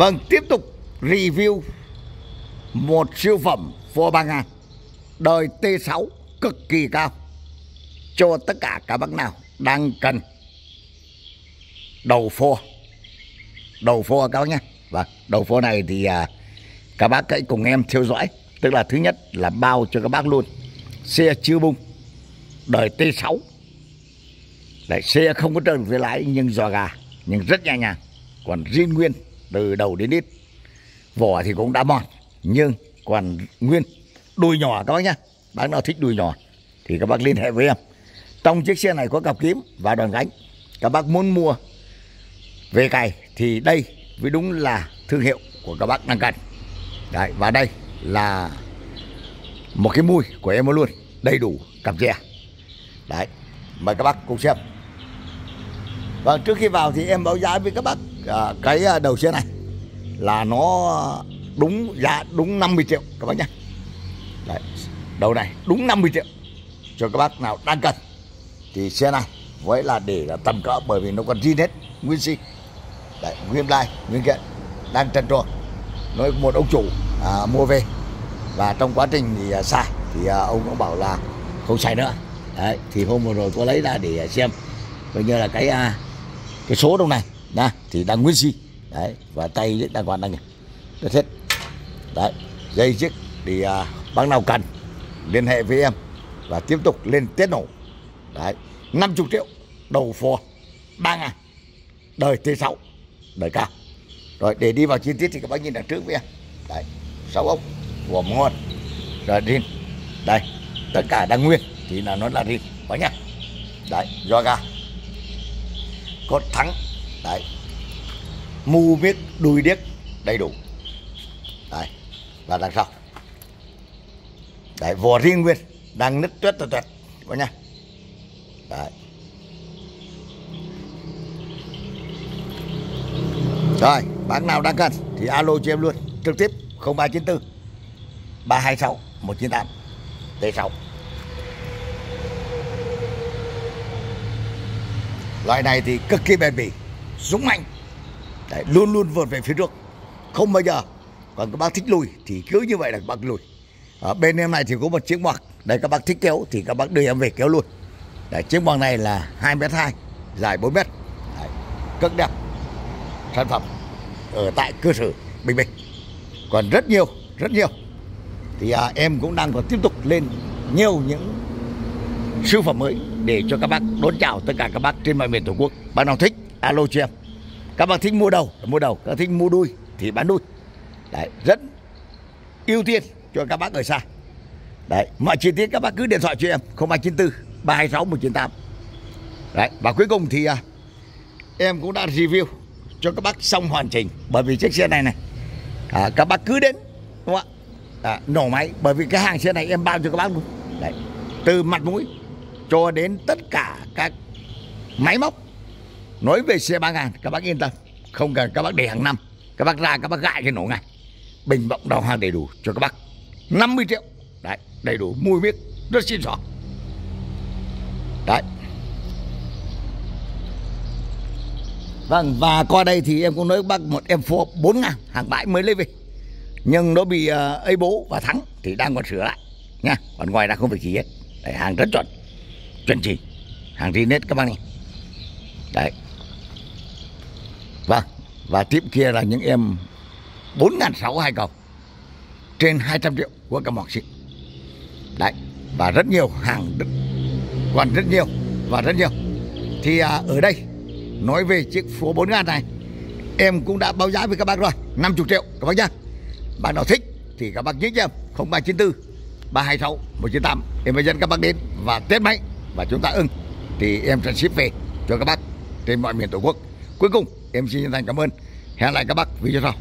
Vâng, tiếp tục review một siêu phẩm vô ba ngàn đời T6 cực kỳ cao. Cho tất cả các bác nào đang cần. Đầu phô Đầu phô các bác nhé. và đầu phô này thì à, các bác hãy cùng em theo dõi. Tức là thứ nhất là bao cho các bác luôn. Xe chưa bung. Đời T6 lại xe không có trơn với lái nhưng giò gà nhưng rất nhanh nhàng. Còn riêng nguyên từ đầu đến đít vỏ thì cũng đã mòn, nhưng còn nguyên đùi nhỏ các bác nhá. Bác nào thích đùi nhỏ thì các bác liên hệ với em. Trong chiếc xe này có cặp kiếm và đòn gánh. Các bác muốn mua về cày thì đây mới đúng là thương hiệu của các bác đang cần. Đấy, và đây là một cái mùi của em luôn, đầy đủ cặp chè. Đấy, mời các bác cùng xem. Vâng, trước khi vào thì em báo giá với các bác à, cái à, đầu xe này là nó đúng giá đúng 50 triệu các bác nhé. Đấy, đầu này đúng 50 triệu cho các bác nào đang cần. Thì xe này với là để là tầm cỡ bởi vì nó còn zin hết, nguyên si. Đấy, nguyên lai, nguyên kiện đang trần truồng. Nói một ông chủ à, mua về và trong quá trình thì à, thì à, ông cũng bảo là không xài nữa. Đấy, thì hôm vừa rồi có lấy ra để à, xem coi như là cái à, cái số đâu này nha thì đang nguyên si. Đấy và tay đang còn đang rất hết. Đấy dây chiếc thì à, bác nào cần liên hệ với em và tiếp tục lên tiết nổ. Đấy 50 triệu đầu phò ba ngàn đời T6 đời cao rồi để đi vào chi tiết thì các bác nhìn đằng trước với em. Đấy sáu ốc của ngon rồi rin đây tất cả đang nguyên thì là nó là rin bác nhá. Đấy do ga có thắng. Đấy. Mu biết đuôi điếc đầy đủ. Đấy. Và đằng sau. Đấy vỏ riêng nguyên. Đang nứt tuyết tuyệt tuyệt coi nha đấy. Rồi, bác nào đang cần thì alo cho em luôn. Trực tiếp 0394 326 198 T6 Loại này thì cực kỳ bền bỉ, dũng mạnh, Đấy, luôn luôn vượt về phía trước, không bao giờ. Còn các bác thích lùi thì cứ như vậy là các bác lùi. Ở bên em này thì có một chiếc ngoặc, đây các bác thích kéo thì các bác đưa em về kéo luôn. Đấy, chiếc ngoặc này là 2 m 2 dài 4 m cực đẹp sản phẩm ở tại cơ sở Bình Bình. Còn rất nhiều, rất nhiều. Thì à, em cũng đang còn tiếp tục lên nhiều những siêu phẩm mới để cho các bác đón chào tất cả các bác trên mọi miền tổ quốc. Bác nào thích alo cho em. Các bác thích mua đầu mua đầu các bác thích mua đuôi thì bán đuôi. Đấy rất ưu tiên cho các bác ở xa. Đấy mọi chi tiết các bác cứ điện thoại cho em 0394 326 198 đấy và cuối cùng thì à, em cũng đã review cho các bác xong hoàn chỉnh. Bởi vì chiếc xe này này à, các bác cứ đến đúng không ạ? À, nổ máy bởi vì cái hàng xe này em bao cho các bác luôn. Đấy từ mặt mũi cho đến tất cả các máy móc. Nói về xe ba ngàn các bác yên tâm. Không cần các bác để hàng năm. Các bác ra các bác gại cái nổ ngay. Bình bọng đào hàng đầy đủ cho các bác. 50 triệu. Đấy đầy đủ mùi miếc rất xin rõ đấy. Vâng và qua đây thì em cũng nói với bác một em phô 4 ngàn hàng bãi mới lấy về. Nhưng nó bị ờ, uh, ấy bố và thắng thì đang còn sửa lại. Nha còn ngoài ra không phải gì hết. Đấy, hàng rất chuẩn chuẩn chỉ hàng nét các bác này đấy. Vâng và tiếp kia là những em bốn ngàn sáu hai cầu trên 200 triệu của cả mọc xịn đấy và rất nhiều hàng còn rất nhiều và rất nhiều. Thì à, ở đây nói về chiếc phố 4 ngàn này em cũng đã báo giá với các bác rồi 50 triệu các bác nhá. Bác nào thích thì các bác nhớ cho em 0394 326 198 em mới dẫn các bác đến và test máy và chúng ta ưng, thì em sẽ ship về cho các bác trên mọi miền tổ quốc. Cuối cùng, em xin chân thành cảm ơn. Hẹn lại các bác video sau.